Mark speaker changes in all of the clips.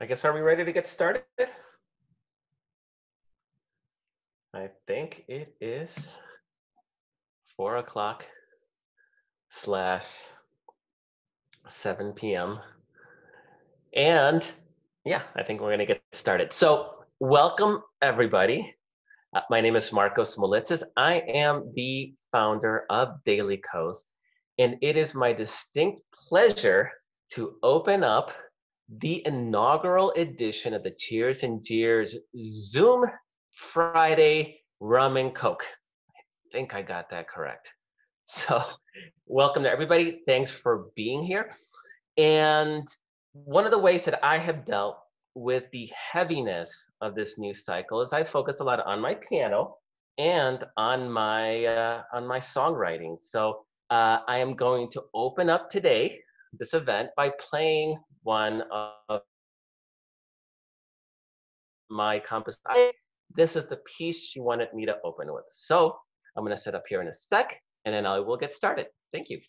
Speaker 1: I guess are we ready to get started? I think it is four o'clock slash 7 p.m. And yeah, I think we're gonna get started. So welcome everybody. Uh, my name is Markos Moulitsas. I am the founder of Daily Kos, and it is my distinct pleasure to open up the inaugural edition of the Cheers and Jeers Zoom Friday Rum and Coke. I think I got that correct. So, welcome to everybody. Thanks for being here. And one of the ways that I have dealt with the heaviness of this new cycle is I focus a lot on my piano and on my uh, on my songwriting. So uh, I am going to open up today this event by playing one of my compass. This is the piece she wanted me to open with. So I'm going to set up here in a sec, and then I will get started. Thank you.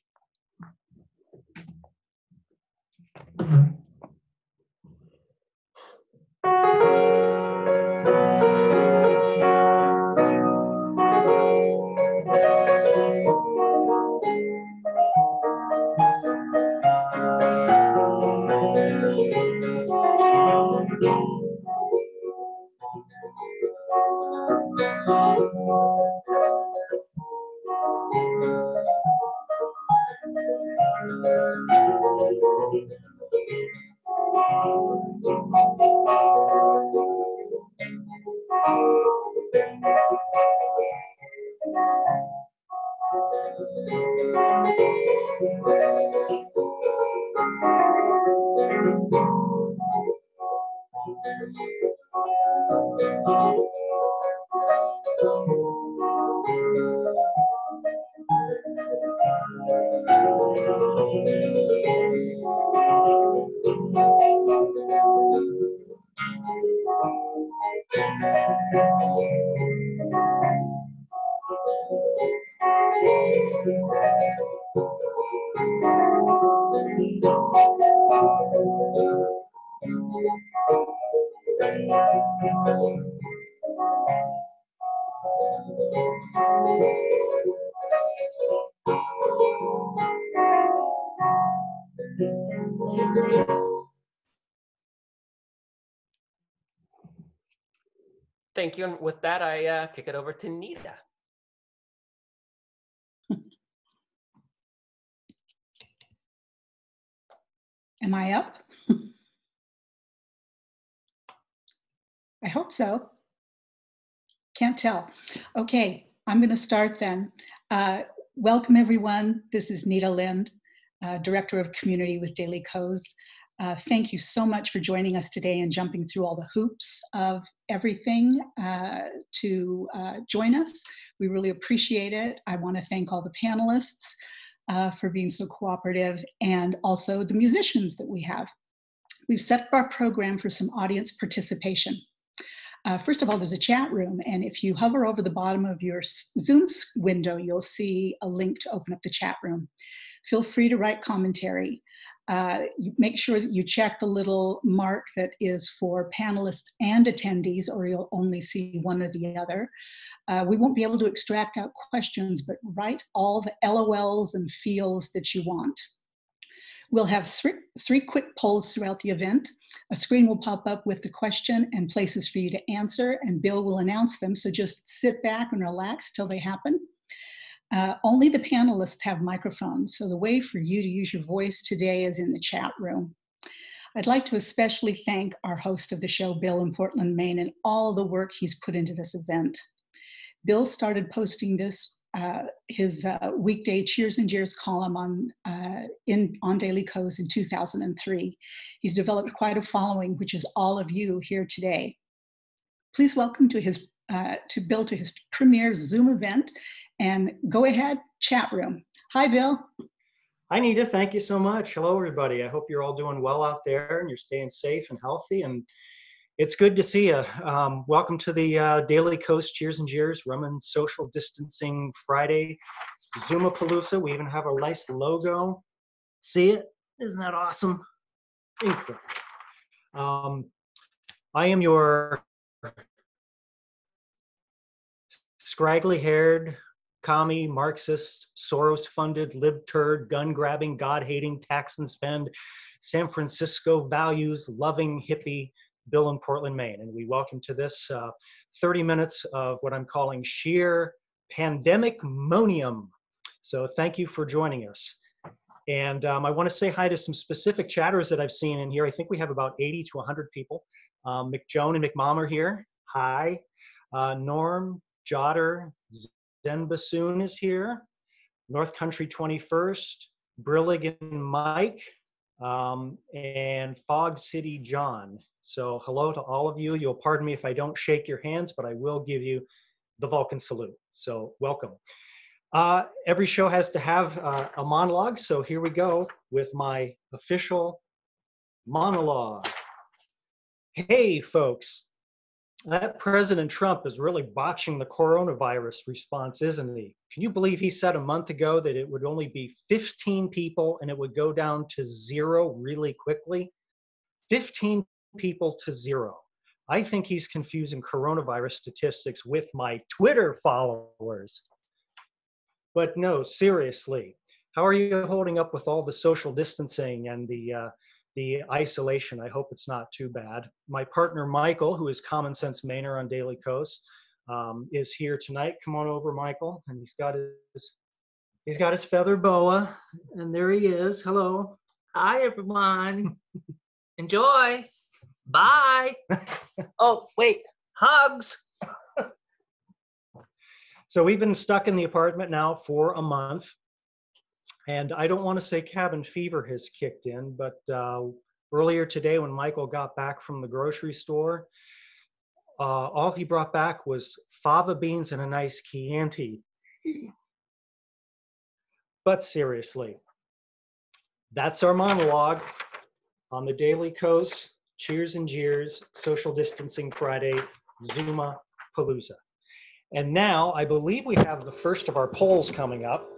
Speaker 1: Thank you. And with that, I uh, kick it over to Nita.
Speaker 2: Am I up? I hope so. Can't tell. Okay, I'm going to start then. Uh, welcome, everyone. This is Nita Lind, uh, Director of Community with Daily Kos. Uh, thank you so much for joining us today and jumping through all the hoops of everything uh, to uh, join us. We really appreciate it. I want to thank all the panelists uh, for being so cooperative and also the musicians that we have. We've set up our program for some audience participation. Uh, first of all, there's a chat room, and if you hover over the bottom of your Zoom window, you'll see a link to open up the chat room. Feel free to write commentary. Uh, make sure that you check the little mark that is for panelists and attendees, or you'll only see one or the other. Uh, we won't be able to extract out questions, but write all the LOLs and feels that you want. We'll have three, three quick polls throughout the event. A screen will pop up with the question and places for you to answer, and Bill will announce them. So just sit back and relax till they happen. Uh, only the panelists have microphones, so the way for you to use your voice today is in the chat room. I'd like to especially thank our host of the show, Bill in Portland, Maine, and all the work he's put into this event. Bill started posting this, uh, his uh, weekday Cheers and Jeers column on, uh, in, on Daily Kos in 2003. He's developed quite a following, which is all of you here today. Please welcome to his uh, to Bill to his premier Zoom event and go ahead, chat room. Hi, Bill.
Speaker 3: Hi, Nita. Thank you so much. Hello, everybody. I hope you're all doing well out there and you're staying safe and healthy. And it's good to see you. Um, welcome to the uh, Daily Kos Cheers and Jeers Rum and Social Distancing Friday Zoomapalooza. We even have a nice logo. See it? Isn't that awesome? Incredible. Um, I am your scraggly haired, commie, Marxist, Soros funded, libturd, gun grabbing, God hating, tax and spend, San Francisco values loving hippie Bill in Portland, Maine. And we welcome to this uh, 30 minutes of what I'm calling sheer pandemic monium. So thank you for joining us. And um, I want to say hi to some specific chatters that I've seen in here. I think we have about 80 to 100 people. Um, McJoan and McMom are here. Hi. Uh, Norm, Jotter, Zen Bassoon is here. North Country 21st, Brillig and Mike, um, and Fog City John. So hello to all of you. You'll pardon me if I don't shake your hands, but I will give you the Vulcan salute. So welcome. Uh, every show has to have uh, a monologue, so here we go with my official monologue. Hey, folks, that President Trump is really botching the coronavirus response, isn't he? Can you believe he said a month ago that it would only be 15 people and it would go down to zero really quickly? 15 people to zero. I think he's confusing coronavirus statistics with my Twitter followers. But no, seriously, how are you holding up with all the social distancing and the uh, the isolation? I hope it's not too bad. My partner Michael, who is Common Sense Mainer on Daily Kos, um, is here tonight. Come on over, Michael, and he's got his he's got his feather boa, and there he is. Hello.
Speaker 4: Hi everyone. Enjoy. Bye. oh wait, hugs.
Speaker 3: So we've been stuck in the apartment now for a month. And I don't want to say cabin fever has kicked in, but uh, earlier today when Michael got back from the grocery store, uh, all he brought back was fava beans and a nice Chianti. But seriously, that's our monologue on the Daily Kos. Cheers and Jeers, Social Distancing Friday, Zuma Palooza. And now I believe we have the first of our polls coming up.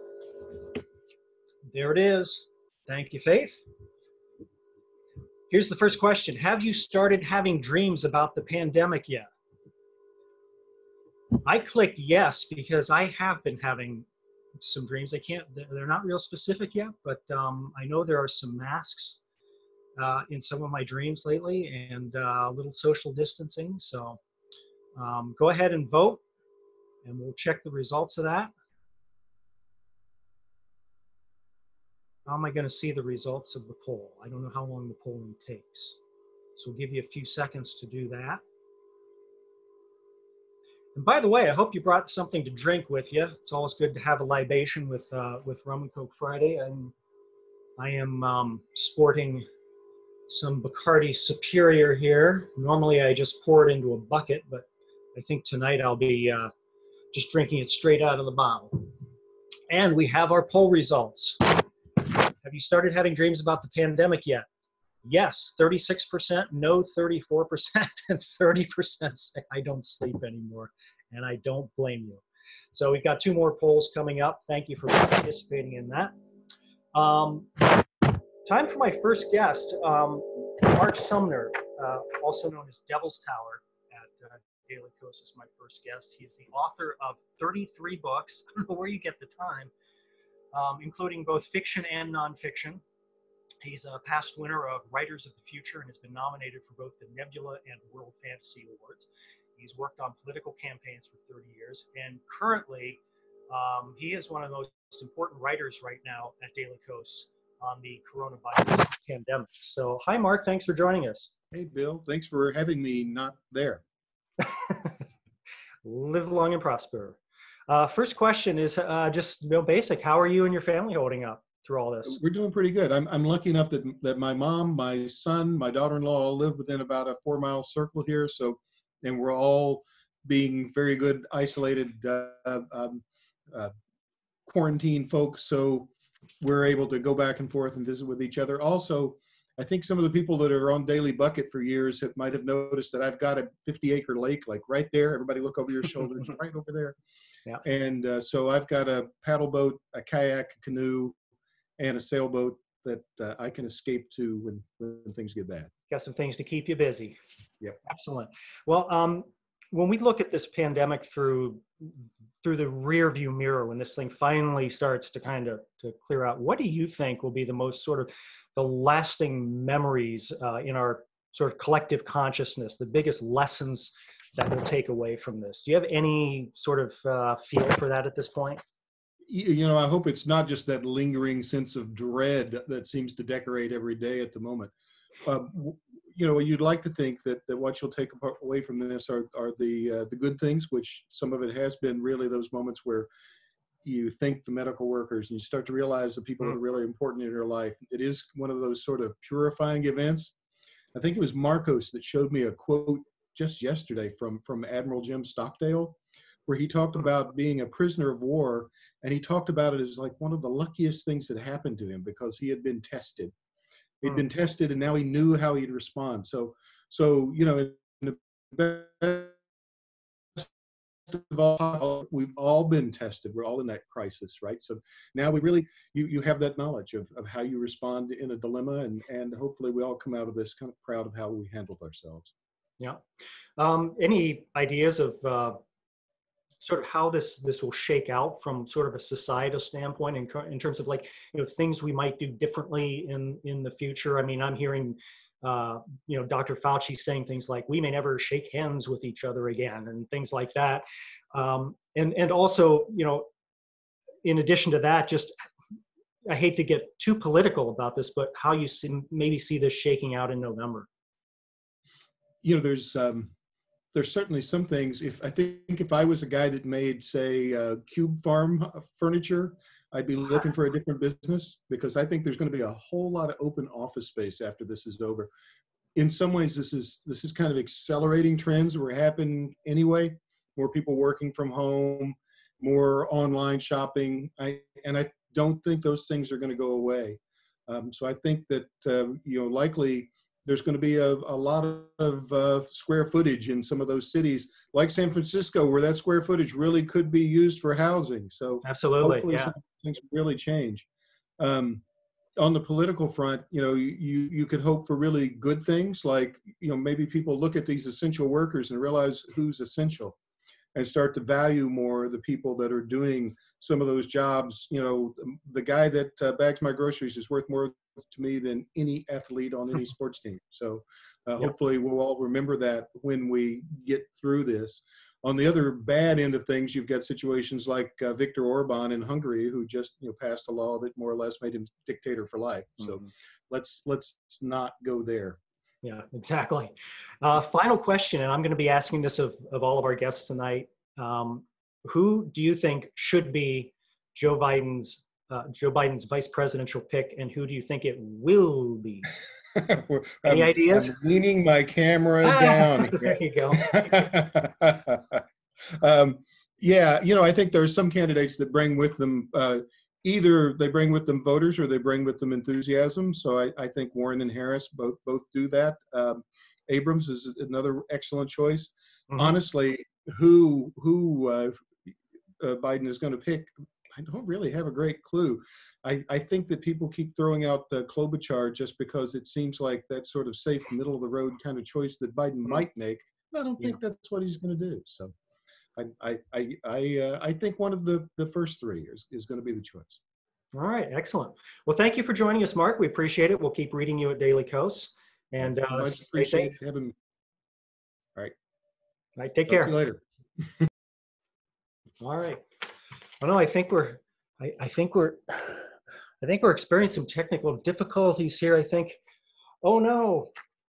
Speaker 3: There it is. Thank you, Faith. Here's the first question Have you started having dreams about the pandemic yet? I clicked yes because I have been having some dreams. I can't, they're not real specific yet, but um, I know there are some masks uh, in some of my dreams lately and uh, a little social distancing. So um, go ahead and vote and we'll check the results of that. How am I going to see the results of the poll? I don't know how long the polling takes. So we'll give you a few seconds to do that. And by the way, I hope you brought something to drink with you. It's always good to have a libation with uh, with Rum and Coke Friday. And I am um, sporting some Bacardi Superior here. Normally I just pour it into a bucket, but I think tonight I'll be uh, just drinking it straight out of the bottle. And we have our poll results. Have you started having dreams about the pandemic yet? Yes, 36%, no, 34%, and 30% say I don't sleep anymore, and I don't blame you. So we've got two more polls coming up. Thank you for participating in that. Um, time for my first guest, um, Mark Sumner, uh, also known as Devil's Tower at uh, Daily Kos is my first guest. He's the author of 33 books. I don't know where you get the time, um, including both fiction and nonfiction. He's a past winner of Writers of the Future and has been nominated for both the Nebula and World Fantasy Awards. He's worked on political campaigns for 30 years, and currently, um, he is one of the most important writers right now at Daily Kos on the coronavirus pandemic. So, hi, Mark. Thanks for joining us.
Speaker 5: Hey, Bill. Thanks for having me not there.
Speaker 3: Live long and prosper. Uh, first question is uh, just real basic. How are you and your family holding up through all this?
Speaker 5: We're doing pretty good. I'm, I'm lucky enough that, that my mom, my son, my daughter-in-law all live within about a four mile circle here. So, and we're all being very good isolated uh, um, uh, quarantine folks. So we're able to go back and forth and visit with each other. Also, I think some of the people that are on Daily Bucket for years have, might have noticed that I've got a 50 acre lake, like right there. Everybody look over your shoulders, right over there. Yeah. And uh, so I've got a paddle boat, a kayak, a canoe, and a sailboat that uh, I can escape to when, when things get bad.
Speaker 3: got some things to keep you busy.
Speaker 5: Yep.
Speaker 3: Excellent. Well, um, when we look at this pandemic through through the rear view mirror, when this thing finally starts to kind of to clear out, what do you think will be the most sort of the lasting memories uh, in our sort of collective consciousness, the biggest lessons that we'll take away from this? Do you have any sort of uh, feel for that at this point?
Speaker 5: you know, I hope it's not just that lingering sense of dread that seems to decorate every day at the moment. Uh, you know, you'd like to think that, that what you'll take away from this are, are the uh, the good things, which some of it has been really those moments where you think the medical workers and you start to realize the people that are really important in your life. It is one of those sort of purifying events. I think it was Markos that showed me a quote just yesterday from from Admiral Jim Stockdale, where he talked about being a prisoner of war, and he talked about it as like one of the luckiest things that happened to him because he had been tested. He'd
Speaker 3: Hmm.
Speaker 5: been tested, and now he knew how he'd respond. So, so you know, in the best of all, we've all been tested. We're all in that crisis, right? So now we really, you you have that knowledge of, of how you respond in a dilemma, and and hopefully we all come out of this kind of proud of how we handled ourselves.
Speaker 3: Yeah. Um, any ideas of uh, sort of how this this will shake out from sort of a societal standpoint in, in terms of like you know things we might do differently in in the future? I mean, I'm hearing uh, you know Dr. Fauci saying things like we may never shake hands with each other again and things like that. Um, and and also you know in addition to that, just I hate to get too political about this, but how you see, maybe see this shaking out in November.
Speaker 5: you know there's um there's certainly some things if i think if i was a guy that made say uh, cube farm uh, furniture i'd be looking for a different business because i think there's going to be a whole lot of open office space after this is over. In some ways this is this is kind of accelerating trends that were happening anyway more people working from home more online shopping. I and i don't think those things are going to go away. Um, so i think that um, you know likely there's going to be a, a lot of uh, square footage in some of those cities, like San Francisco, where that square footage really could be used for housing. So
Speaker 3: Absolutely, yeah.
Speaker 5: things really change. Um, on the political front, you know, you you could hope for really good things, like you know maybe people look at these essential workers and realize who's essential, and start to value more the people that are doing some of those jobs. You know, the guy that uh, bags my groceries is worth more to me than any athlete on any sports team. So uh,
Speaker 3: Yep.
Speaker 5: hopefully we'll all remember that when we get through this. On the other bad end of things, you've got situations like uh, Viktor Orban in Hungary, who just you know passed a law that more or less made him dictator for life. So
Speaker 3: Mhm.
Speaker 5: let's let's not go there.
Speaker 3: Yeah, exactly. Uh, final question, and I'm going to be asking this of, of all of our guests tonight. Um, who do you think should be Joe Biden's uh, Joe Biden's vice presidential pick, and who do you think it will be? Any
Speaker 5: I'm-
Speaker 3: ideas?
Speaker 5: I'm leaning my camera
Speaker 3: Ah,
Speaker 5: down.
Speaker 3: there you go.
Speaker 5: um, yeah, you know, I think there are some candidates that bring with them uh, either they bring with them voters or they bring with them enthusiasm. So I, I think Warren and Harris both both do that. Um, Abrams is another excellent choice.
Speaker 3: Mhm.
Speaker 5: Honestly, who who uh, uh, Biden is going to pick, I don't really have a great clue. I, I think that people keep throwing out the Klobuchar just because it seems like that sort of safe, middle of the road kind of choice that Biden might make. I don't think that's what he's going to do. So, I I I I, uh, I think one of the the first three is is going to be the choice.
Speaker 3: All right, excellent. Well, thank you for joining us, Mark. We appreciate it. We'll keep reading you at Daily Kos, and uh,
Speaker 5: Much
Speaker 3: stay safe.
Speaker 5: appreciate having me.
Speaker 3: All right, take
Speaker 5: Talk
Speaker 3: care.
Speaker 5: later.
Speaker 3: All right. I know. I think we're. I, I think we're. I think we're experiencing technical difficulties here. I think. Oh no!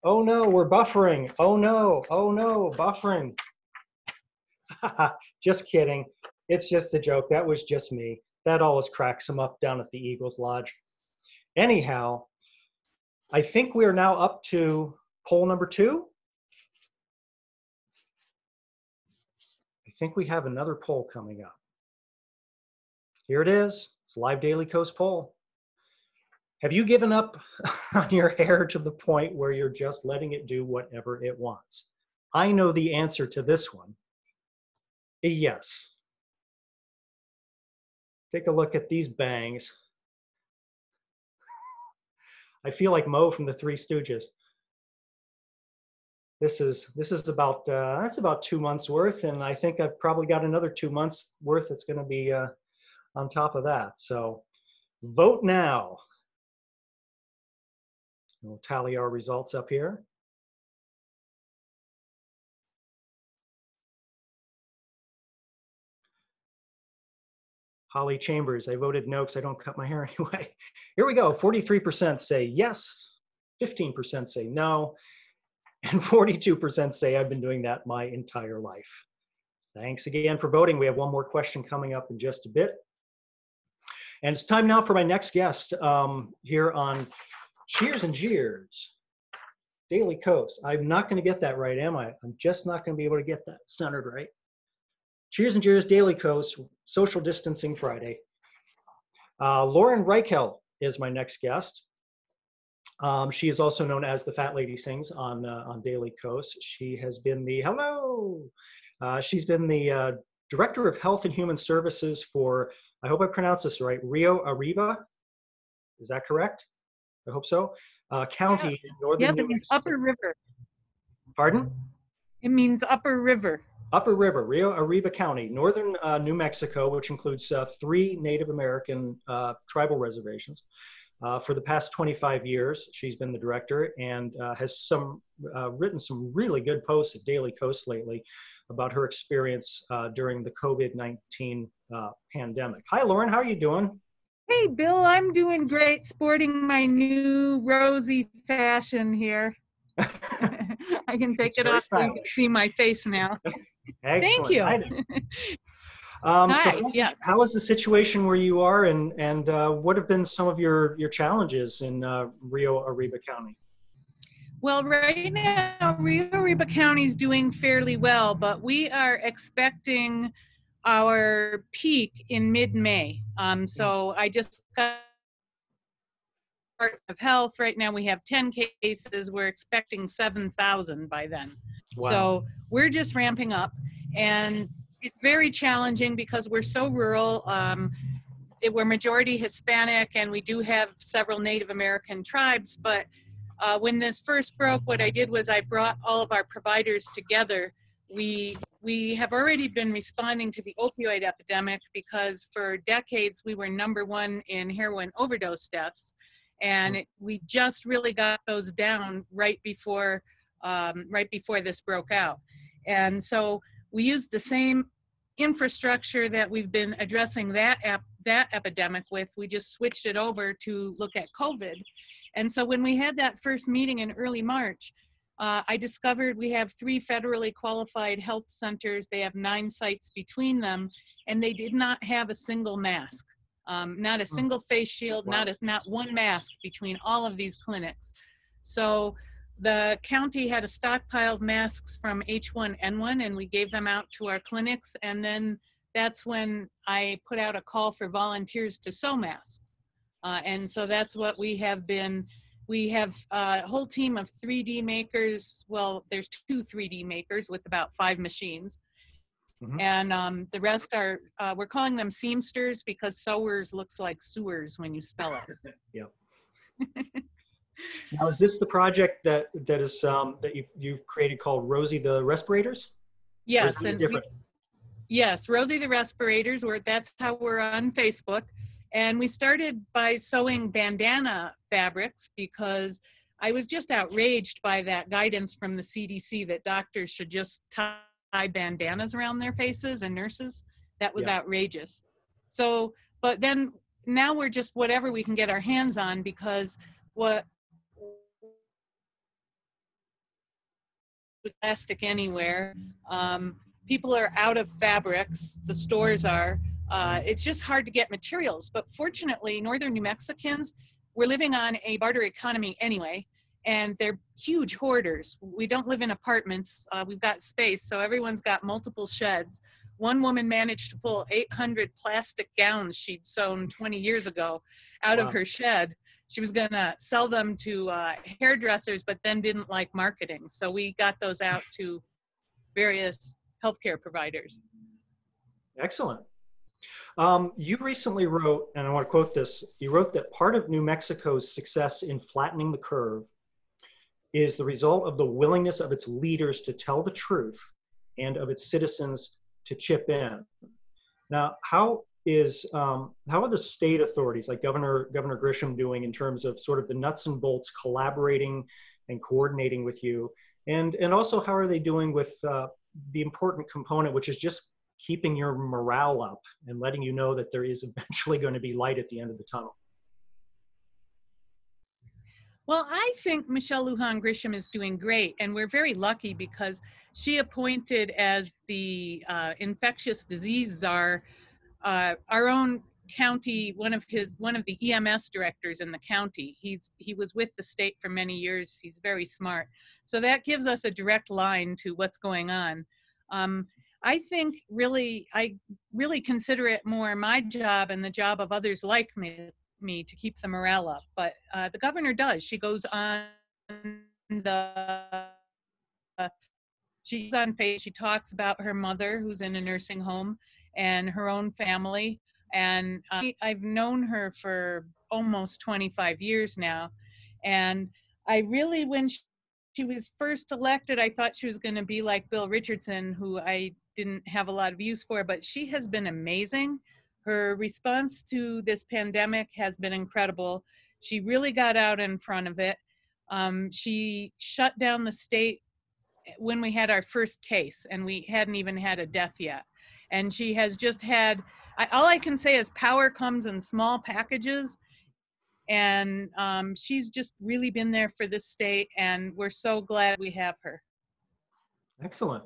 Speaker 3: Oh no! We're buffering. Oh no! Oh no! Buffering. just kidding. It's just a joke. That was just me. That always cracks them up down at the Eagles Lodge. Anyhow, I think we are now up to poll number two. I think we have another poll coming up. Here it is. It's live Daily Kos poll. Have you given up on your hair to the point where you're just letting it do whatever it wants? I know the answer to this one. Yes. Take a look at these bangs. I feel like Moe from the Three Stooges. this is this is about uh, that's about two months worth, and I think I've probably got another two months worth that's going to be uh, on top of that. So vote now. We'll tally our results up here. Holly Chambers, I voted no because I don't cut my hair anyway. Here we go. 43% say yes, 15% say no, and 42% say I've been doing that my entire life. Thanks again for voting. We have one more question coming up in just a bit. And it's time now for my next guest um, here on Cheers and Jeers, Daily Kos. I'm not going to get that right, am I? I'm just not going to be able to get that centered right. Cheers and Jeers, Daily Kos, Social Distancing Friday. Uh, Lauren Reichelt is my next guest. Um, she is also known as the Fat Lady Sings on uh, on Daily Kos. She has been the hello. Uh, she's been the uh, director of Health and Human Services for I hope I pronounced this right. Rio Arriba. Is that correct? I hope so. Uh, county
Speaker 6: yeah.
Speaker 3: in northern
Speaker 6: yes,
Speaker 3: New
Speaker 6: it means
Speaker 3: Mexico.
Speaker 6: Upper River.
Speaker 3: Pardon?
Speaker 6: It means Upper River.
Speaker 3: Upper River, Rio Arriba County, northern uh, New Mexico, which includes uh, three Native American uh, tribal reservations. Uh, for the past 25 years, she's been the director and uh, has some uh, written some really good posts at Daily Kos lately about her experience during the COVID-19 pandemic. Hi, Lauren. How are you doing?
Speaker 6: Hey, Bill. I'm doing great, sporting my new rosy fashion here. I can take
Speaker 3: It's
Speaker 6: it off so you can see my face now.
Speaker 3: Excellent.
Speaker 6: you.
Speaker 3: Hi. Um,
Speaker 6: Hi,
Speaker 3: how's-
Speaker 6: yes.
Speaker 3: how is the situation where you are, and and uh, what have been some of your your challenges in uh, Rio Arriba County?
Speaker 6: Well, right now, Rio Arriba County is doing fairly well, but we are expecting our peak in mid-May. Um, so I just got Department of Health. Right now, we have 10 cases. We're expecting 7,000 by then. Wow. So we're just ramping up, and it's very challenging because we're so rural. Um, it, we're majority Hispanic, and we do have several Native American tribes. But uh, when this first broke, what I did was I brought all of our providers together. We we have already been responding to the opioid epidemic because for decades we were number one in heroin overdose deaths, and it, we just really got those down right before um, right before this broke out. And so we used the same infrastructure that we've been addressing that that epidemic with. We just switched it over to look at COVID. And so when we had that first meeting in early March, uh, I discovered we have three federally qualified health centers. They have nine sites between them, and they did not have a single mask, um, not a single face shield, not a, not one mask between all of these clinics. So the county had a stockpile of masks from H1N1, and we gave them out to our clinics. And then that's when I put out a call for volunteers to sew masks. Uh, and so that's what we have been. We have a whole team of 3D makers. Well, there's two 3D makers with about five machines.
Speaker 3: Mhm.
Speaker 6: And um, the rest are, uh, we're calling them seamsters because sewers looks like sewers when you spell it. yep.
Speaker 3: Now, is this the project that that is um, that you've you've created called Rosie the Respirators?
Speaker 6: Yes,
Speaker 3: it
Speaker 6: and we- Yes, Rosie the Respirators, where that's how we're on Facebook. And we started by sewing bandana fabrics because I was just outraged by that guidance from the CDC that doctors should just tie bandanas around their faces and nurses. That was
Speaker 3: Yeah.
Speaker 6: outrageous. So, but then now we're just whatever we can get our hands on because what plastic anywhere. Um, people are out of fabrics, the stores are. Uh, it's just hard to get materials. But fortunately, Northern New Mexicans, we're living on a barter economy anyway, and they're huge hoarders. We don't live in apartments, uh, we've got space, so everyone's got multiple sheds. One woman managed to pull 800 plastic gowns she'd sewn 20 years ago out
Speaker 3: Wow.
Speaker 6: of her shed. She was gonna sell them to uh, hairdressers, but then didn't like marketing. So we got those out to various healthcare providers.
Speaker 3: Excellent. Um, you recently wrote, and I want to quote this. You wrote that part of New Mexico's success in flattening the curve is the result of the willingness of its leaders to tell the truth and of its citizens to chip in. Now, how is um, how are the state authorities like Governor Governor Grisham doing in terms of sort of the nuts and bolts collaborating and coordinating with you, and and also how are they doing with uh, the important component, which is just keeping your morale up and letting you know that there is eventually going to be light at the end of the tunnel.
Speaker 6: Well, I think Michelle Lujan Grisham is doing great, and we're very lucky because she appointed as the uh, infectious disease czar uh, our own county one of his one of the EMS directors in the county. He's he was with the state for many years. He's very smart, so that gives us a direct line to what's going on. Um, I think really I really consider it more my job and the job of others like me me to keep the morale up. But uh, the governor does. She goes on the uh, she's on face. She talks about her mother who's in a nursing home and her own family. And uh, I've known her for almost 25 years now. And I really, when she, she was first elected, I thought she was going to be like Bill Richardson, who I didn't have a lot of use for, but she has been amazing. Her response to this pandemic has been incredible. She really got out in front of it. Um, she shut down the state when we had our first case, and we hadn't even had a death yet and she has just had I, all i can say is power comes in small packages and um, she's just really been there for this state and we're so glad we have her
Speaker 3: excellent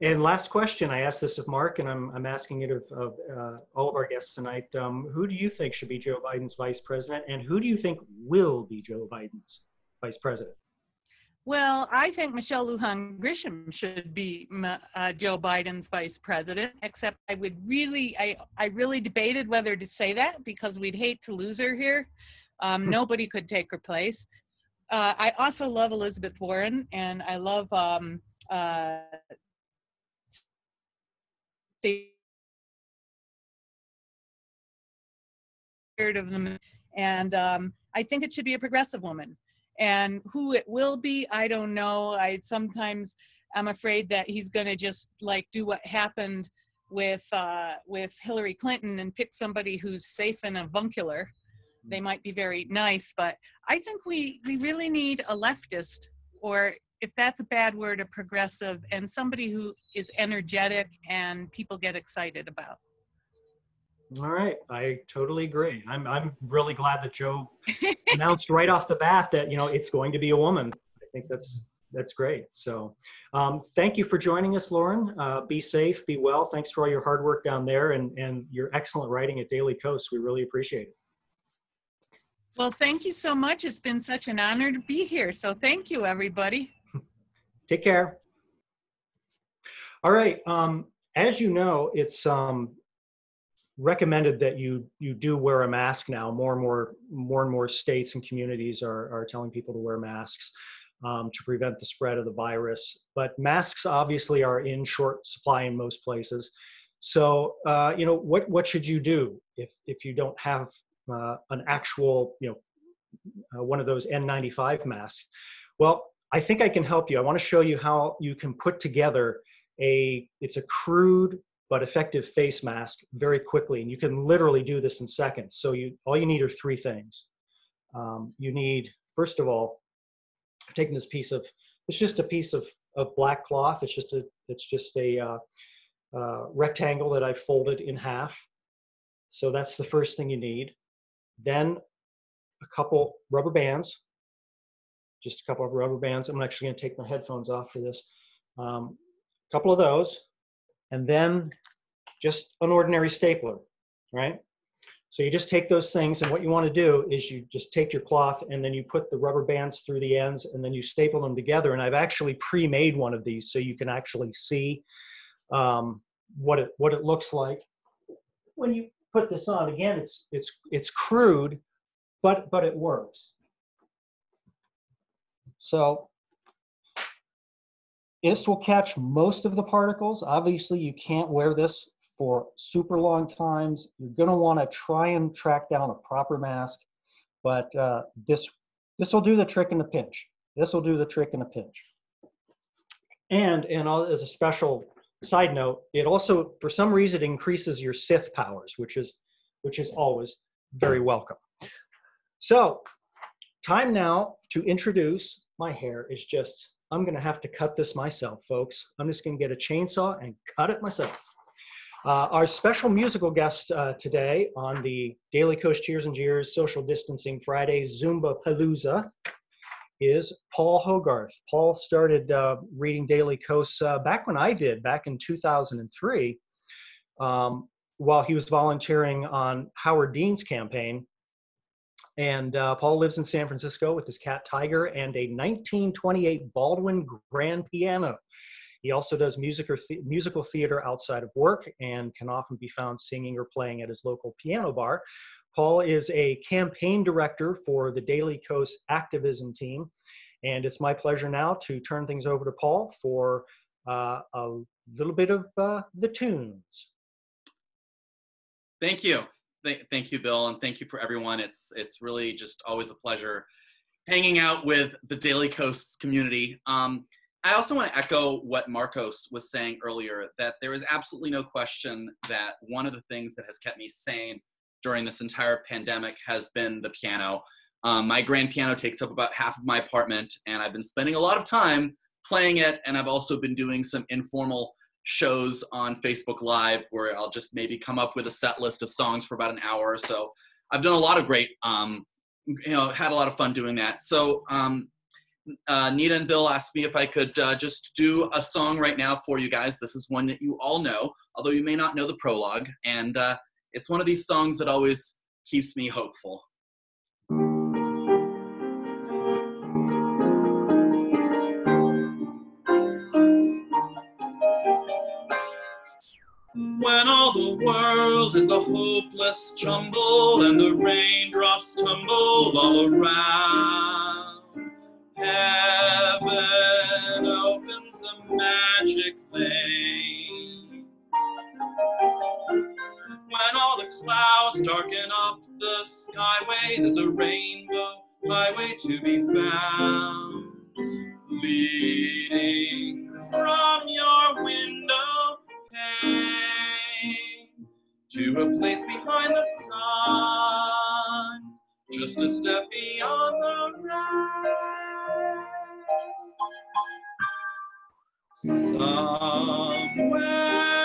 Speaker 3: and last question i asked this of mark and i'm, I'm asking it of, of uh, all of our guests tonight um, who do you think should be joe biden's vice president and who do you think will be joe biden's vice president
Speaker 6: well, I think Michelle Lujan Grisham should be uh, Joe Biden's vice president, except I would really, I, I really debated whether to say that because we'd hate to lose her here. Um, nobody could take her place. Uh, I also love Elizabeth Warren and I love um, uh, of them. And um, I think it should be a progressive woman and who it will be i don't know i sometimes i'm afraid that he's going to just like do what happened with uh, with hillary clinton and pick somebody who's safe and avuncular they mm. might be very nice but i think we we really need a leftist or if that's a bad word a progressive and somebody who is energetic and people get excited about
Speaker 3: all right, I totally agree. I'm I'm really glad that Joe announced right off the bat that you know it's going to be a woman. I think that's that's great. So, um, thank you for joining us, Lauren. Uh, be safe, be well. Thanks for all your hard work down there and and your excellent writing at Daily Kos. We really appreciate it.
Speaker 6: Well, thank you so much. It's been such an honor to be here. So, thank you, everybody.
Speaker 3: Take care. All right. Um, as you know, it's um, recommended that you you do wear a mask now. More and more more and more states and communities are are telling people to wear masks um, to prevent the spread of the virus. But masks obviously are in short supply in most places. So uh, you know what what should you do if if you don't have uh, an actual you know uh, one of those N95 masks? Well, I think I can help you. I want to show you how you can put together a it's a crude but effective face mask very quickly. And you can literally do this in seconds. So you all you need are three things. Um, you need, first of all, I've taken this piece of, it's just a piece of, of black cloth. It's just a, it's just a uh, uh, rectangle that I've folded in half. So that's the first thing you need. Then a couple rubber bands, just a couple of rubber bands. I'm actually going to take my headphones off for this. Um, a couple of those and then just an ordinary stapler, right? So you just take those things and what you want to do is you just take your cloth and then you put the rubber bands through the ends and then you staple them together. And I've actually pre-made one of these so you can actually see um, what it what it looks like when you put this on. Again, it's it's it's crude, but but it works. So this will catch most of the particles. Obviously, you can't wear this for super long times. You're going to want to try and track down a proper mask, but uh, this this will do the trick in the pinch. This will do the trick in a pinch. And, and as a special side note, it also, for some reason, increases your Sith powers, which is, which is always very welcome. So, time now to introduce, my hair is just, I'm gonna have to cut this myself, folks. I'm just gonna get a chainsaw and cut it myself. Uh, our special musical guest uh, today on the Daily Kos Cheers and Jeers Social Distancing Friday Zoomapalooza is Paul Hogarth. Paul started uh, reading Daily Kos uh, back when I did, back in 2003, um, while he was volunteering on Howard Dean's campaign. And uh, Paul lives in San Francisco with his cat Tiger and a 1928 Baldwin grand piano. He also does music or the- musical theater outside of work and can often be found singing or playing at his local piano bar. Paul is a campaign director for the Daily Kos activism team. And it's my pleasure now to turn things over to Paul for uh, a little bit of uh, the tunes.
Speaker 7: Thank you. Th- thank you, Bill, and thank you for everyone. It's it's really just always a pleasure hanging out with the Daily Kos community. Um, I also want to echo what Markos was saying earlier that there is absolutely no question that one of the things that has kept me sane during this entire pandemic has been the piano. Um, my grand piano takes up about half of my apartment, and I've been spending a lot of time playing it, and I've also been doing some informal shows on Facebook Live where I'll just maybe come up with a set list of songs for about an hour or so. I've done a lot of great, um, you know, had a lot of fun doing that. So um, uh, Nita and Bill asked me if I could uh, just do a song right now for you guys. This is one that you all know, although you may not know the prologue. And uh, it's one of these songs that always keeps me hopeful. When all the world is a hopeless jumble and the raindrops tumble all around, heaven opens a magic lane. When all the clouds darken up the skyway, there's a rainbow highway to be found, leading from your window to a place behind the sun, just a step beyond the rain. Somewhere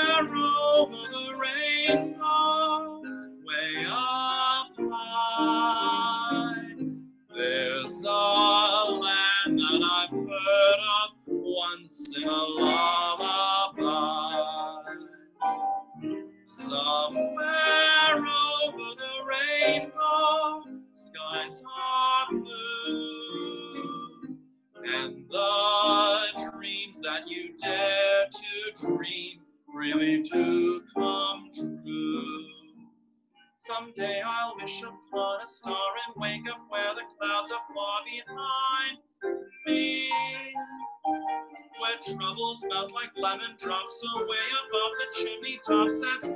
Speaker 7: melt like lemon drops away above the chimney tops. That's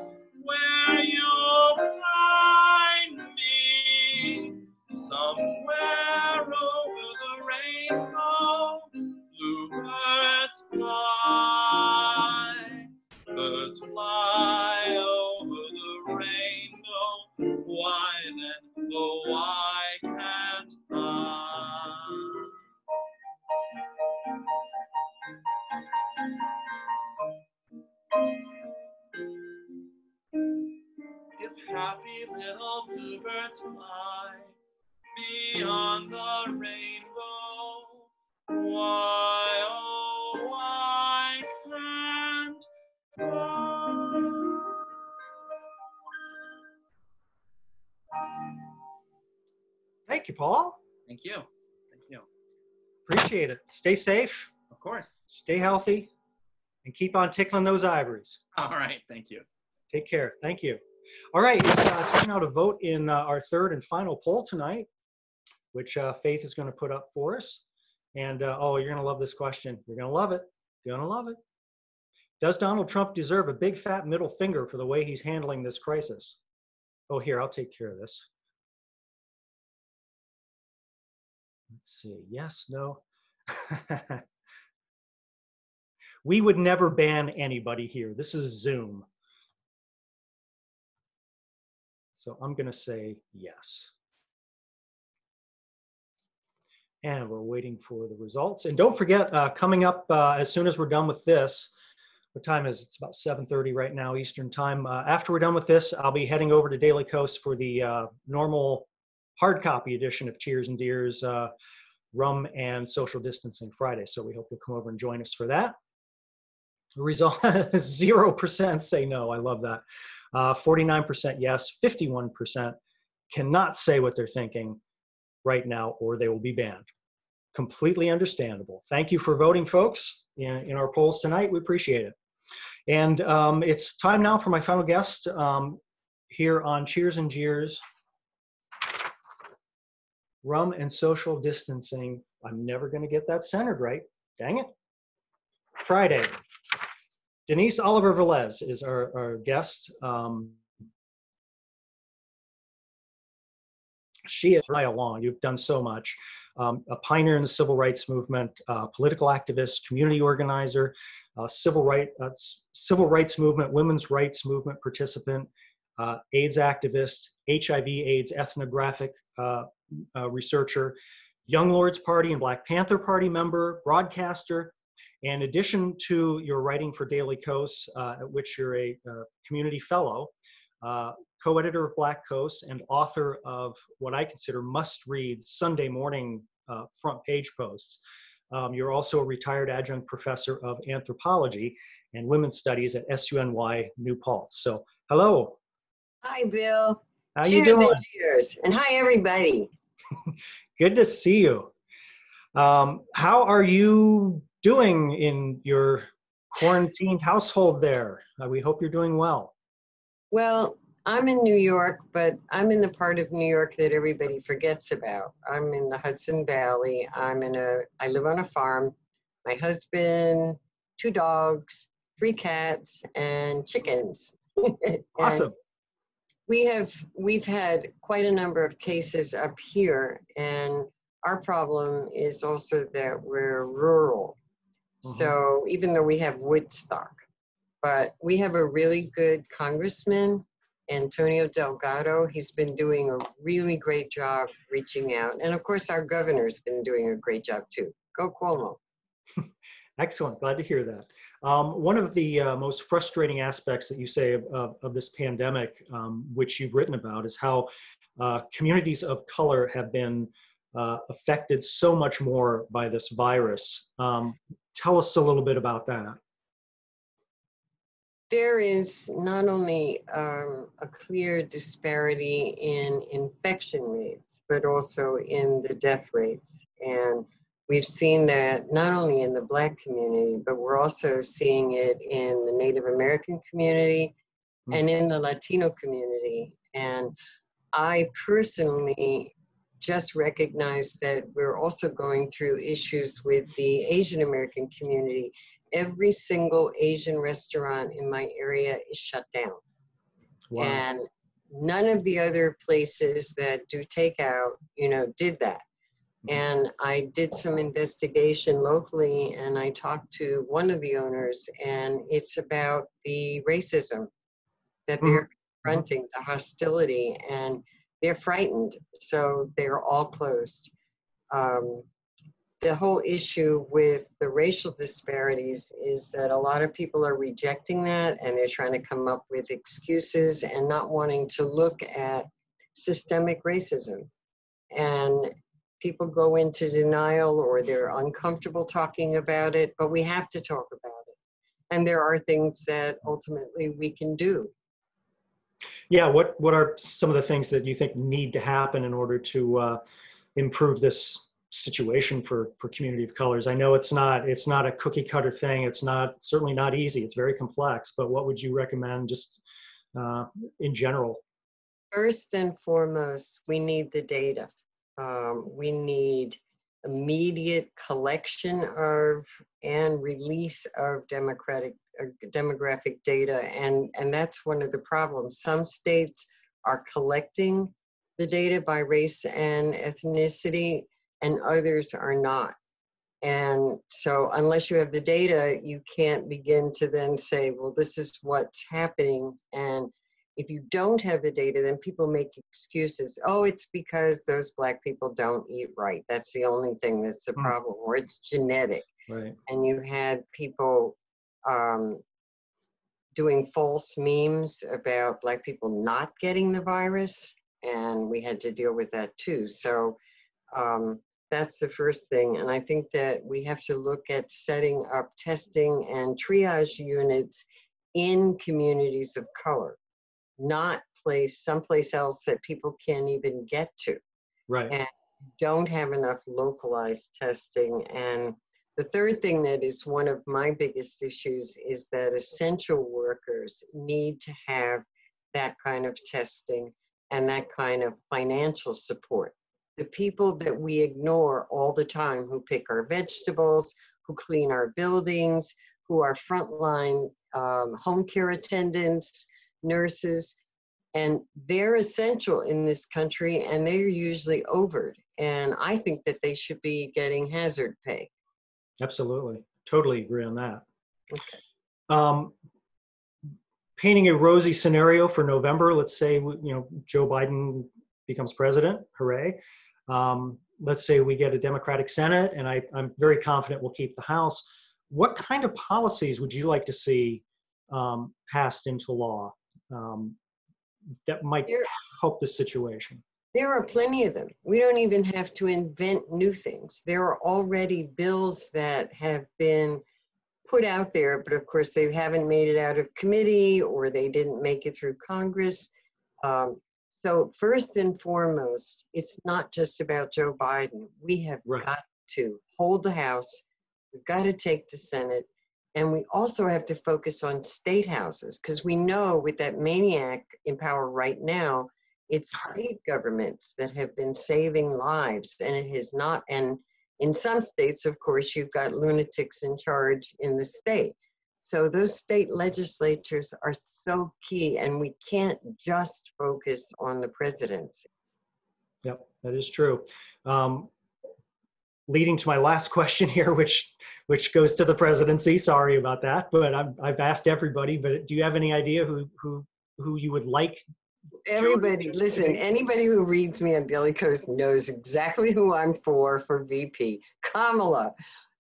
Speaker 7: bluebirds fly beyond the rainbow, why, oh, why can't I?
Speaker 3: Thank you, Paul.
Speaker 7: Thank you. Thank you.
Speaker 3: Appreciate it. Stay safe,
Speaker 7: Of course.
Speaker 3: stay healthy, and keep on tickling those ivories.
Speaker 7: All right. Thank you.
Speaker 3: Take care. Thank you. All right, it's uh, time now to vote in uh, our third and final poll tonight, which uh, Faith is going to put up for us. And uh, oh, you're going to love this question. You're going to love it. You're going to love it. Does Donald Trump deserve a big fat middle finger for the way he's handling this crisis? Oh, here, I'll take care of this. Let's see. Yes, no. we would never ban anybody here. This is Zoom. So I'm going to say yes. And we're waiting for the results. And don't forget, uh, coming up uh, as soon as we're done with this, what time is it? It's about 7.30 right now, Eastern time. Uh, after we're done with this, I'll be heading over to Daily Kos for the uh, normal hard copy edition of Cheers and Jeers, uh, Rum and Social Distancing Friday. So we hope you'll come over and join us for that. Result, 0% say no. I love that. 49% uh, yes, 51% cannot say what they're thinking right now or they will be banned. Completely understandable. Thank you for voting, folks, in, in our polls tonight. We appreciate it. And um, it's time now for my final guest um, here on Cheers and Jeers. Rum and social distancing. I'm never going to get that centered right. Dang it. Friday. Denise Oliver Velez is our, our guest. Um, she is right along. You've done so much. Um, a pioneer in the civil rights movement, uh, political activist, community organizer, uh, civil, right, uh, civil rights movement, women's rights movement participant, AIDS activist, HIV/AIDS ethnographic uh, uh, researcher, Young Lords Party and Black Panther Party member, broadcaster. In addition to your writing for Daily Kos, at which you're a community fellow, uh, co-editor of Black Kos and author of what I consider must-read Sunday morning uh, front page posts. Um, you're also a retired adjunct professor of anthropology and women's studies at SUNY New Paltz. So, hello.
Speaker 8: Hi, Bill.
Speaker 3: How
Speaker 8: cheers
Speaker 3: you doing?
Speaker 8: And cheers, and hi, everybody.
Speaker 3: Good to see you. Um, how are you doing in your quarantined household there? Uh, we hope you're doing well.
Speaker 8: Well, I'm in New York, but I'm in the part of New York that everybody forgets about. I'm in the Hudson Valley. I'm in a, I live on a farm. My husband, two dogs, three cats, and chickens. and
Speaker 3: awesome.
Speaker 8: We have, we've had quite a number of cases up here, and our problem is also that we're rural. Mm-hmm. So even though we have Woodstock, but we have a really good congressman, Antonio Delgado. He's been doing a really great job reaching out. And of course, our governor's been doing a great job too. Go Cuomo.
Speaker 3: Excellent. Glad to hear that. Um, one of the uh, most frustrating aspects that you say of, of, of this pandemic, um, which you've written about, is how uh, communities of color have been uh, affected so much more by this virus. Um, tell us a little bit about that
Speaker 8: there is not only um, a clear disparity in infection rates, but also in the death rates. And we've seen that not only in the Black community, but we're also seeing it in the Native American community mm-hmm. and in the Latino community. And I personally just recognize that we're also going through issues with the Asian American community every single Asian restaurant in my area is shut down. Wow. And none of the other places that do takeout, you know, did that. Mm-hmm. And I did some investigation locally and I talked to one of the owners, and it's about the racism that they're mm-hmm. confronting, the hostility, and they're frightened. So they're all closed. Um, the whole issue with the racial disparities is that a lot of people are rejecting that and they're trying to come up with excuses and not wanting to look at systemic racism. And people go into denial or they're uncomfortable talking about it, but we have to talk about it. And there are things that ultimately we can do.
Speaker 3: Yeah, what, what are some of the things that you think need to happen in order to uh, improve this situation for for community of colors? I know it's not it's not a cookie cutter thing. It's not certainly not easy. It's very complex but what would you recommend just uh, in general?
Speaker 8: First and foremost we need the data. Um, we need immediate collection of and release of democratic uh, demographic data and and that's one of the problems some states are collecting the data by race and ethnicity and others are not. And so unless you have the data, you can't begin to then say, well, this is what's happening. And if you don't have the data, then people make excuses. Oh, it's because those black people don't eat right. That's the only thing that's the
Speaker 3: Hmm.
Speaker 8: problem, or it's genetic.
Speaker 3: Right.
Speaker 8: And you had people um, doing false memes about black people not getting the virus, and we had to deal with that too. So um, that's the first thing. And I think that we have to look at setting up testing and triage units in communities of color, not place someplace else that people can't even get to.
Speaker 3: Right.
Speaker 8: And don't have enough localized testing. And the third thing that is one of my biggest issues is that essential workers need to have that kind of testing and that kind of financial support. The people that we ignore all the time who pick our vegetables, who clean our buildings, who are frontline um, home care attendants, nurses, and they're essential in this country and they're usually overed. And I think that they should be getting hazard pay.
Speaker 3: Absolutely. Totally agree on that. Um, painting a rosy scenario for November, let's say, you know, Joe Biden becomes president, hooray. Um, let's say we get a Democratic Senate, and I, I'm very confident we'll keep the House. What kind of policies would you like to see um, passed into law um, that might
Speaker 8: Here-
Speaker 3: help the situation?
Speaker 8: There are plenty of them. We don't even have to invent new things. There are already bills that have been put out there, but of course they haven't made it out of committee or they didn't make it through Congress. Um, so first and foremost, it's not just about Joe Biden. We have
Speaker 3: Right.
Speaker 8: got to hold the House. We've got to take the Senate. And we also have to focus on state houses because we know with that maniac in power right now, it's state governments that have been saving lives and it has not and in some states of course you've got lunatics in charge in the state. So those state legislatures are so key and we can't just focus on the presidency.
Speaker 3: Yep, that is true. Um, leading to my last question here, which which goes to the presidency. Sorry about that, but I'm, I've asked everybody. But do you have any idea who who who you would like?
Speaker 8: everybody listen anybody who reads me on Daily Kos knows exactly who i'm for for vp kamala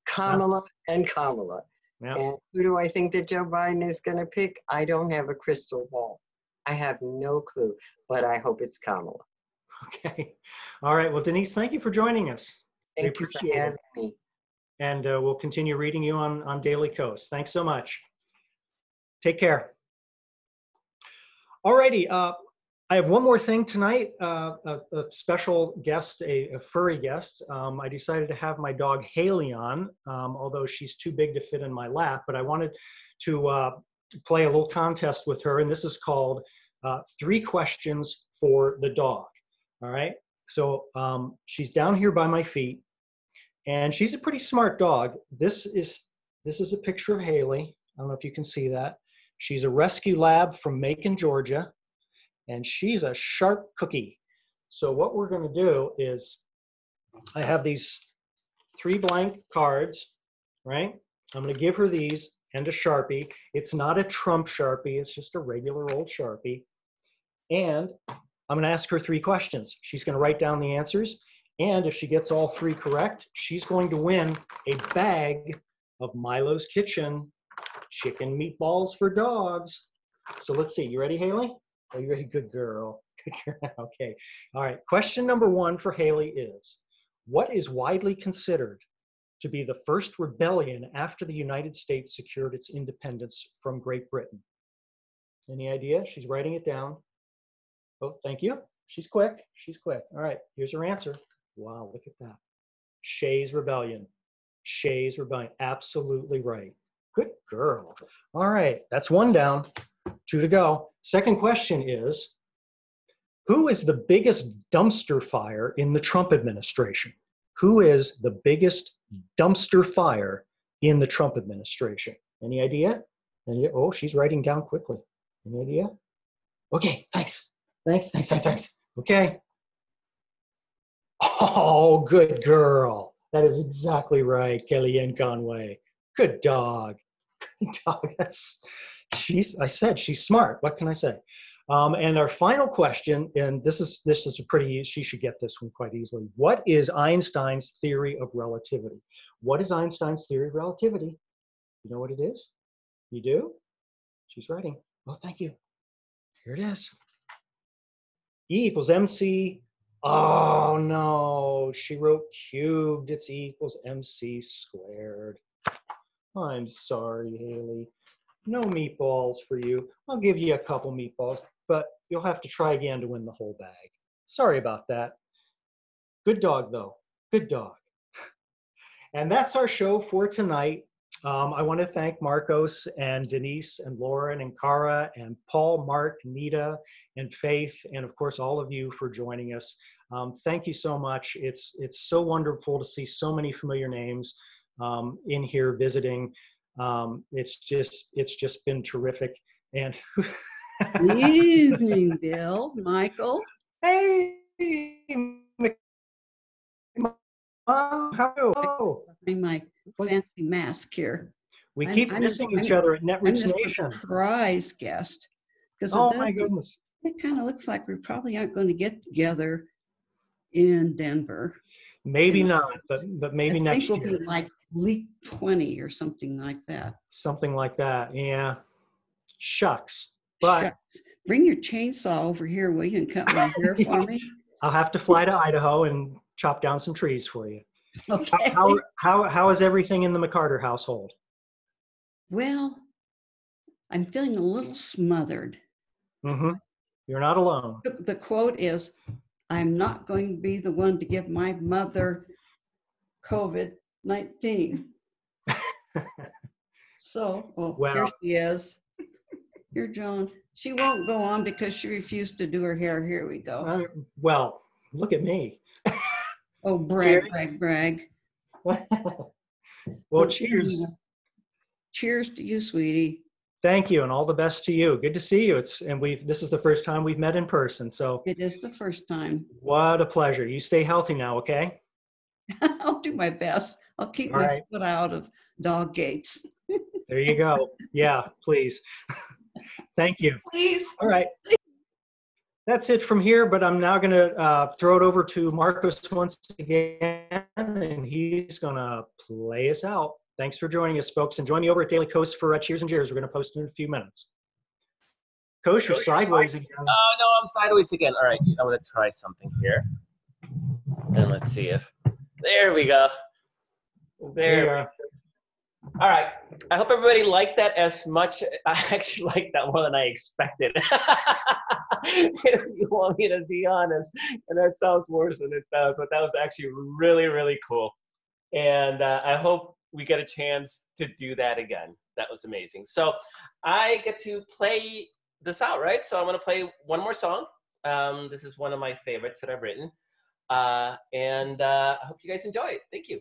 Speaker 8: kamala and kamala
Speaker 3: Yeah,
Speaker 8: And who do I think that Joe Biden is going to pick? I don't have a crystal ball. I have no clue, but I hope it's Kamala.
Speaker 3: okay. All right. Well, Denise, thank you for joining us, We
Speaker 8: Thank you
Speaker 3: appreciate
Speaker 8: for
Speaker 3: it.
Speaker 8: me.
Speaker 3: and uh, we'll continue reading you on on Daily Kos. Thanks so much. Take care. All righty. Uh, I have one more thing tonight. Uh, a, a special guest, a, a furry guest. Um, I decided to have my dog Haley on, um, although she's too big to fit in my lap. But I wanted to uh, play a little contest with her, and this is called uh, Three Questions for the Dog. All right. So um, she's down here by my feet, and she's a pretty smart dog. This is this is a picture of Haley. I don't know if you can see that. She's a rescue lab from Macon, Georgia and she's a sharp cookie. So what we're going to do is I have these three blank cards, right? I'm going to give her these and a Sharpie. It's not a Trump Sharpie, it's just a regular old Sharpie. And I'm going to ask her three questions. She's going to write down the answers. And if she gets all three correct, she's going to win a bag of Milo's Kitchen chicken meatballs for dogs. So let's see. You ready, Haley? Are you ready? Good girl. Good girl. Okay. All right. Question number one for Haley is What is widely considered to be the first rebellion after the United States secured its independence from Great Britain? Any idea? She's writing it down. Oh, thank you. She's quick. She's quick. All right. Here's her answer. Wow, look at that. Shays Rebellion. Shays Rebellion. Absolutely right. Good girl. All right. That's one down. Two to go. Second question is Who is the biggest dumpster fire in the Trump administration? Who is the biggest dumpster fire in the Trump administration? Any idea? Any, oh, she's writing down quickly. Any idea? Okay, thanks. Thanks, thanks, thanks, thanks. Okay. Oh, good girl. that is exactly right, Kellyanne Conway. Good dog. Good dog. That's she's. I said she's smart. What can I say? Um, and our final question, and this is this is a pretty. She should get this one quite easily. What is Einstein's theory of relativity? What is Einstein's theory of relativity? You know what it is? You do? She's writing. Oh, thank you. Here it is. E equals mc. Oh no, she wrote cubed. It's equals mc squared. I'm sorry, Haley. No meatballs for you. I'll give you a couple meatballs, but you'll have to try again to win the whole bag. Sorry about that. Good dog, though. Good dog. And that's our show for tonight. Um, I want to thank Markos and Denise and Lauren and Cara and Paul, Mark, Nita, and Faith, and of course all of you for joining us. Um, thank you so much. It's it's so wonderful to see so many familiar names um, in here visiting. Um, it's just it's just been terrific. And
Speaker 9: Good evening, Bill, Michael.
Speaker 3: hey, Mom, how are you?
Speaker 9: My fancy mask here.
Speaker 3: We
Speaker 9: I'm-
Speaker 3: keep
Speaker 9: I'm-
Speaker 3: missing each
Speaker 9: I'm-
Speaker 3: other at Netroots Nation.
Speaker 9: a surprise guest. Because
Speaker 3: Oh my goodness.
Speaker 9: It kind of looks like we probably aren't going to get together in Denver.
Speaker 3: Maybe
Speaker 9: Yeah.
Speaker 3: not, but but maybe next
Speaker 9: think
Speaker 3: year.
Speaker 9: we'll be like leak 20 or something like that.
Speaker 3: Something like that. Yeah. Shucks. But
Speaker 9: Shucks. Bring your chainsaw over here, will you, and cut my hair for me?
Speaker 3: I'll have to fly to Idaho and chop down some trees for you. How,
Speaker 9: Okay.
Speaker 3: how, how, how is everything in the McCarter household?
Speaker 9: Well, I'm feeling a little smothered.
Speaker 3: hmm You're not alone.
Speaker 9: The- The quote is, I'm not going to be the one to give my mother COVID 19. So, well, here she is. Here, Joan. She won't go on because she refused to do her hair. Here we go.
Speaker 3: Uh, well, look at me.
Speaker 9: Oh, brag,
Speaker 3: cheers.
Speaker 9: brag, brag.
Speaker 3: well,
Speaker 9: Oh,
Speaker 3: cheers.
Speaker 9: Cheers to you, sweetie.
Speaker 3: Thank you, and all the best to you. Good to see you. It's and we've this is the first time we've met in person, so
Speaker 9: It is the first time.
Speaker 3: what a pleasure. You stay healthy now, okay?
Speaker 9: I'll do my best. I'll keep
Speaker 3: All
Speaker 9: my
Speaker 3: right.
Speaker 9: foot out of dog gates.
Speaker 3: There you go. Yeah, please. Thank you.
Speaker 9: Please.
Speaker 3: All right. That's it from here, but I'm now going to uh, throw it over to Markos once again, and he's going to play us out. Thanks for joining us, folks, and join me over at Daily Kos for uh, Cheers and Jeers. We're going to post in a few minutes. Coach, you're sideways again.
Speaker 1: Oh no, I'm sideways again. All right, I'm gonna try something here, and let's see if there we go. There.
Speaker 3: Yeah.
Speaker 1: All right. I hope everybody liked that as much. I actually liked that more than I expected. if you want me to be honest, and that sounds worse than it does, but that was actually really, really cool. And uh, I hope we get a chance to do that again. That was amazing. So I get to play this out, right? So I'm going to play one more song. Um, this is one of my favorites that I've written. Uh, and uh, I hope you guys enjoy it.
Speaker 10: Thank you.